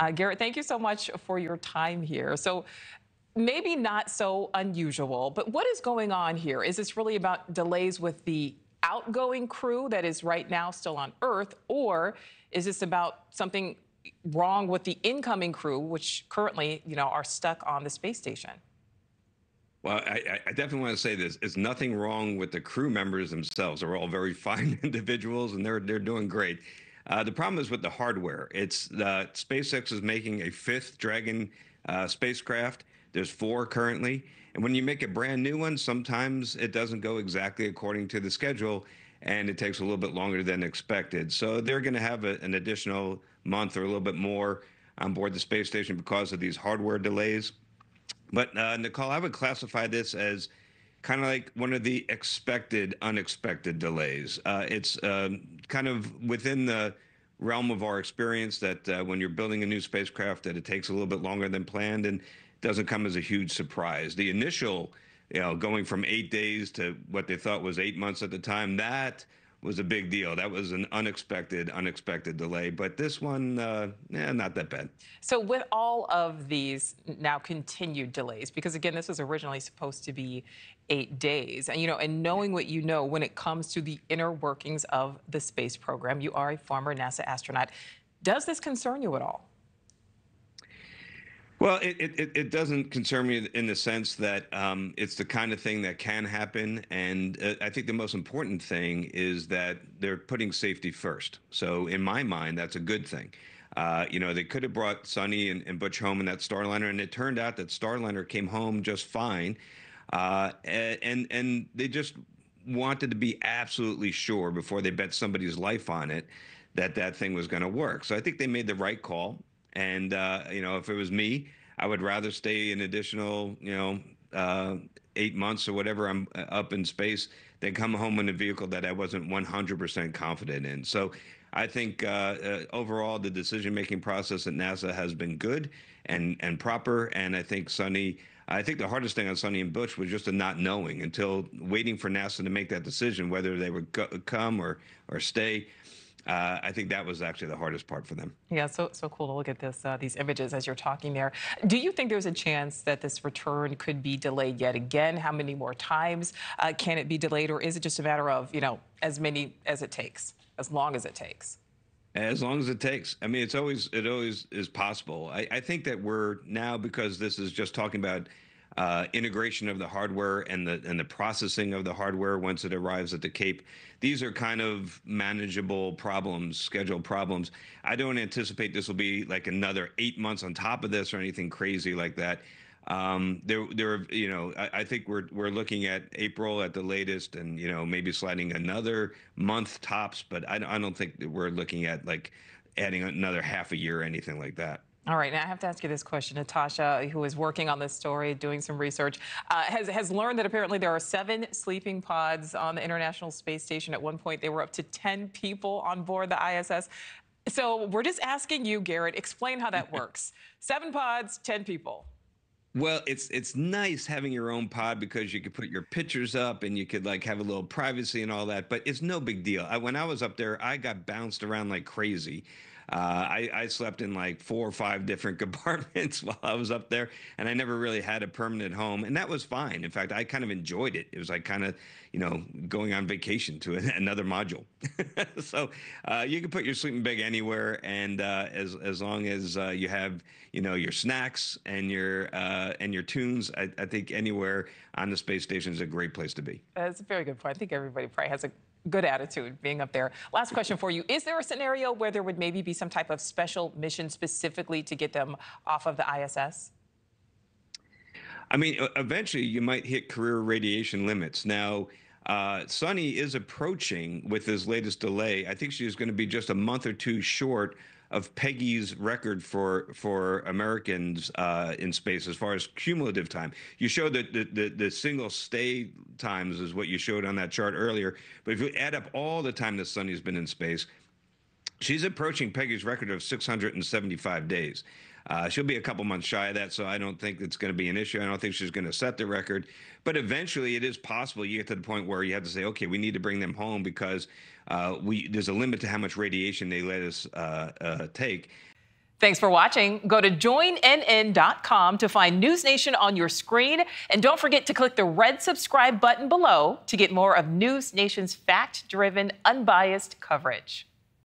Uh, Garrett, thank you so much for your time here. So, maybe not so unusual, but what is going on here? Is this really about delays with the outgoing crew that is right now still on Earth, or is this about something wrong with the incoming crew, which currently, you know, are stuck on the space station? Well, I, I, definitely want to say this: it's nothing wrong with the crew members themselves. They're all very fine individuals, and they're they're doing great. Uh, the problem is with the hardware. It's uh, SpaceX is making a fifth Dragon uh, spacecraft. There's four currently, and when you make a brand new one, sometimes it doesn't go exactly according to the schedule, and it takes a little bit longer than expected. So they're going to have a, an additional month or a little bit more on board the space station because of these hardware delays. But uh, Nichole, I would classify this as kind of like one of the expected, unexpected delays. Uh, it's um, kind of within the realm of our experience that uh, when you're building a new spacecraft, that it takes a little bit longer than planned and doesn't come as a huge surprise. The initial, you know, going from eight days to what they thought was eight months at the time, that was a big deal. That was an unexpected, unexpected delay. But this one, uh, yeah, not that bad. So with all of these now continued delays, because again, this was originally supposed to be eight days, and you know, and knowing what you know when it comes to the inner workings of the space program, you are a former NASA astronaut. Does this concern you at all? Well, it, it, it doesn't concern me in the sense that um, it's the kind of thing that can happen. And uh, I think the most important thing is that they're putting safety first. So, in my mind, that's a good thing. Uh, you know, they could have brought Suni and, and, Butch home in that Starliner, and it turned out that Starliner came home just fine. Uh, and, and they just wanted to be absolutely sure before they bet somebody's life on it that that thing was going to work. So I think they made the right call. And uh, you know, if it was me, I would rather stay an additional, you know, uh, eight months or whatever I'm uh, up in space than come home in a vehicle that I wasn't 100% confident in. So I think uh, uh, overall the decision-making process at NASA has been good and and proper. And I think Suni, I think the hardest thing on Suni and Butch was just a not knowing until waiting for NASA to make that decision whether they would come or or stay uh, I think that was actually the hardest part for them. Yeah, so so cool to look at this uh, these images as you're talking there. Do you think there's a chance that this return could be delayed yet again? How many more times uh, can it be delayed, or is it just a matter of you know as many as it takes, as long as it takes? As long as it takes. I mean, it's always it always is possible. I, I think that we're now because this is just talking about uh, integration of the hardware and the and the processing of the hardware once it arrives at the Cape. These are kind of manageable problems, schedule problems. I don't anticipate this will be like another eight months on top of this or anything crazy like that. Um, there, there, you know, I, I, think we're we're looking at April at the latest, and you know, maybe sliding another month tops. But I, I don't think we're looking at like adding another half a year or anything like that. All right, now I have to ask you this question. Natasha, who is working on this story, doing some research, uh, has, has learned that apparently there are seven sleeping pods on the International Space Station. At one point, they were up to 10 people on board the ISS. So we're just asking you, Garrett, explain how that works. Seven pods, 10 people. Well, it's it's nice having your own pod because you could put your pictures up and you could like have a little privacy and all that. But it's no big deal. I, when I was up there, I got bounced around like crazy. Uh, I, I, slept in like four or five different compartments while I was up there, and I never really had a permanent home, and that was fine. In fact, I kind of enjoyed it. It was like kind of, you know, going on vacation to another module. so uh, you can put your sleeping bag anywhere, and uh, as as long as uh, you have, you know, your snacks and your uh, and your tunes, I, I think anywhere on the space station is a great place to be. That's a very good point. I think everybody probably has a good attitude being up there. Last question for you. Is there a scenario where there would maybe be some type of special mission specifically to get them off of the ISS? I mean, eventually you might hit career radiation limits. Now, uh, Suni is approaching with his latest delay. I think she's going to be just a month or two short of Peggy's record for for Americans uh, in space as far as cumulative time. You showed that the, the, the single stay times is what you showed on that chart earlier. But if you add up all the time that Suni's been in space, she's approaching Peggy's record of 675 days. Uh, she'll be a couple months shy of that, so I don't think it's going to be an issue. I don't think she's going to set the record, but eventually it is possible. You get to the point where you have to say, okay, we need to bring them home because uh, we there's a limit to how much radiation they let us uh, uh take. Thanks for watching. Go to joinnn.com to find News Nation on your screen. And don't forget to click the red subscribe button below to get more of News Nation's fact driven, unbiased coverage.